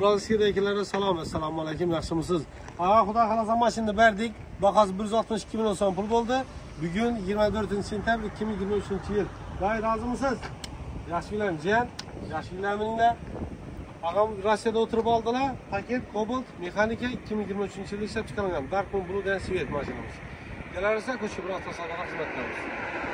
roziskiydagilari salom assalomu alaykum yaxshimisiz ha xudo xolasa mana shuni berdik Bakas 162 yuz million so'm pul bo'ldi bugun yigirma to'rtinchi sentyabr ikki ming yigirma uchinchi yil day rozimisiz yaxshi bilan jiyan yaxshi Ağam Rossiyada oturup aldılar. Paket, kobold, mexanika 2023 yılı ishlab chiqarilgan. Dark Blue Dance Svet mashinamiz. Gelarsa ko'chib bir avtosavdo xizmat qilamiz.